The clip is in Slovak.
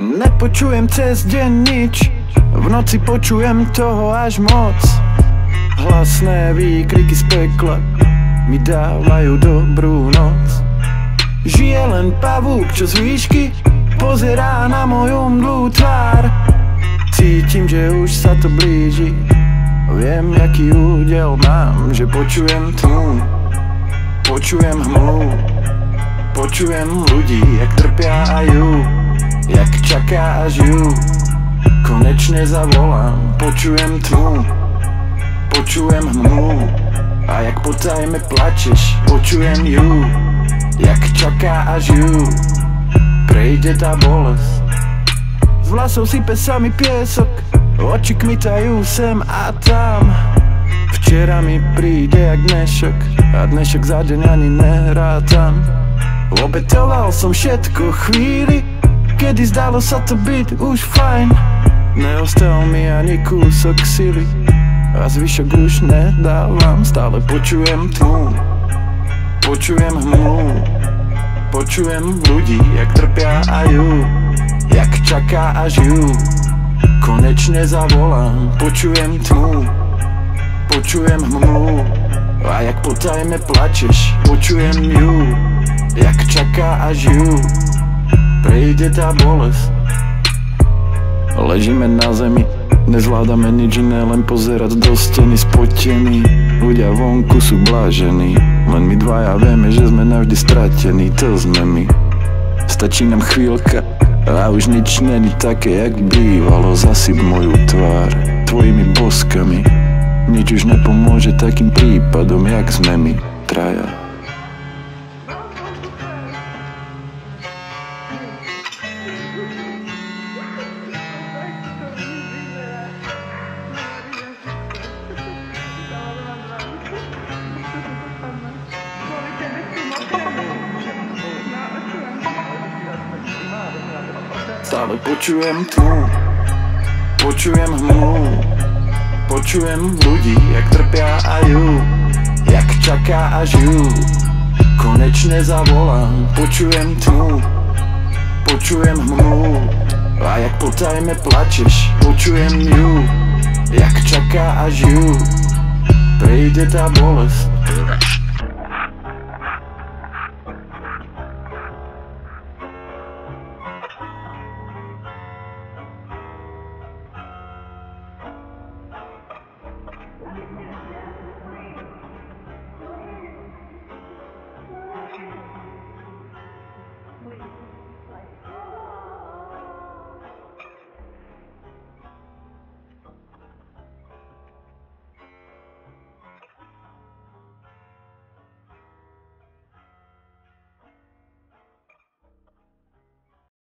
Nepočujem cez deň nič V noci počujem toho až moc. Hlasné výkriky z pekla Mi dávajú dobrú noc. Žije len pavúk, čo z výšky Pozerá na moju mdlú tvár. Cítim, že už sa to blíži. Viem, jaký údel mám Že počujem tmu. Počujem hmlu. Počujem ľudí, jak trpia a Jak čaká až ju Konečne zavolám Počujem tmu. Počujem hmlu. A jak potajme plačeš Počujem ju. Jak čaká až ju Prejde tá bolesť Z vlasov sype sa mi piesok Oči kmitajú sem a tam. Včera mi príde jak dnešok A dnešok za deň ani nerátam. Obetoval som všetko chvíli Kedy zdalo sa to byť už fajn. Neostal mi ani kúsok sily A zvyšok už nedávam. Stále počujem tmu Počujem hmlu Počujem ľudí, jak trpia a ju Jak čaká až ju Konečne zavolám Počujem tmu Počujem hmlu. A jak potajme plačeš Počujem ju Jak čaká až ju prejde tá bolesť. Ležíme na zemi, nezvládame nič iné, len pozerať do steny spotení. Ľudia vonku sú blážení, len my dvaja vieme, že sme navždy stratení, to sme my. Stačí nám chvíľka a už nič není také, jak bývalo. Zasyp moju tvár tvojimi boskami. Nič už nepomôže takým prípadom, jak sme my traja Stále počujem tmu. Počujem hmlu. Počujem ľudí, jak trpia a ju. Jak čaká až ju Konečne zavolám. Počujem tmu. Počujem hmlu. A jak potajme plačeš Počujem ju. Jak čaká až ju Prejde tá bolesť